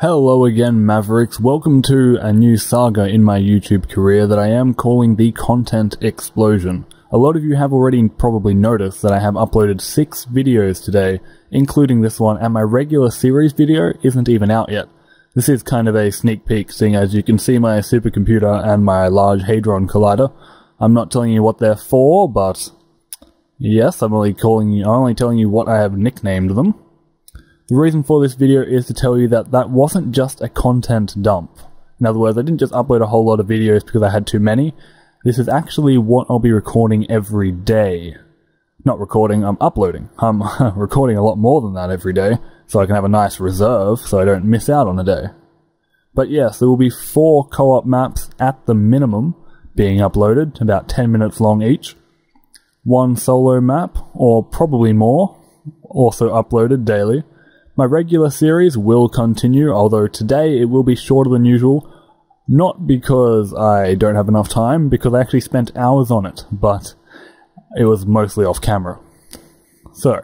Hello again, Mavericks. Welcome to a new saga in my YouTube career that I am calling the Content Explosion. A lot of you have already probably noticed that I have uploaded six videos today, including this one, and my regular series video isn't even out yet. This is kind of a sneak peek, seeing as you can see my supercomputer and my Large Hadron Collider. I'm not telling you what they're for, but yes, I'm only calling you, I'm only telling you what I have nicknamed them. The reason for this video is to tell you that that wasn't just a content dump. In other words, I didn't just upload a whole lot of videos because I had too many. This is actually what I'll be recording every day. Not recording, I'm uploading. I'm recording a lot more than that every day, so I can have a nice reserve so I don't miss out on a day. But yes, there will be four co-op maps at the minimum being uploaded, about 10 minutes long each. One solo map, or probably more, also uploaded daily my regular series will continue, although today it will be shorter than usual. Not because I don't have enough time, because I actually spent hours on it, but it was mostly off camera. So,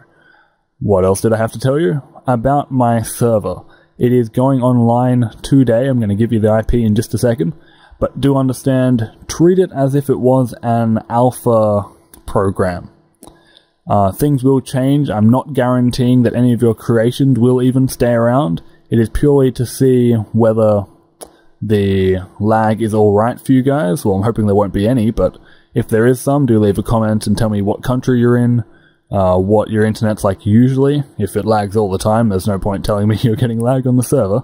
what else did I have to tell you? About my server. It is going online today. I'm going to give you the IP in just a second. But do understand, treat it as if it was an alpha program. Uh, things will change. I'm not guaranteeing that any of your creations will even stay around. It is purely to see whether the lag is alright for you guys. Well, I'm hoping there won't be any, but if there is some, do leave a comment and tell me what country you're in, uh, what your internet's like usually. If it lags all the time, there's no point telling me you're getting lag on the server.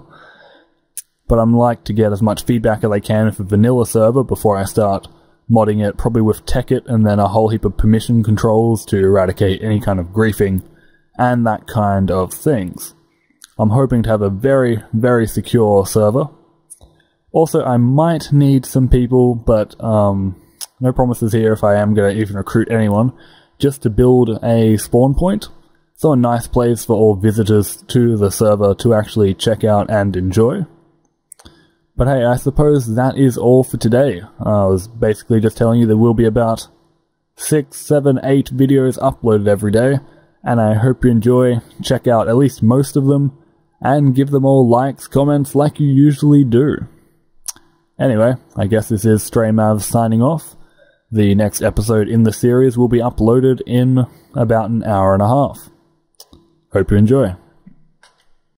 But I'm like to get as much feedback as I can for vanilla server before I start modding it, probably with Tekkit and then a whole heap of permission controls to eradicate any kind of griefing and that kind of things. I'm hoping to have a very, very secure server. Also, I might need some people, but um, no promises here if I am going to even recruit anyone, just to build a spawn point. So a nice place for all visitors to the server to actually check out and enjoy. But hey, I suppose that is all for today. I was basically just telling you there will be about six, seven, eight videos uploaded every day, and I hope you enjoy. Check out at least most of them, and give them all likes, comments like you usually do. Anyway, I guess this is Stray StrayMav signing off. The next episode in the series will be uploaded in about an hour and a half. Hope you enjoy.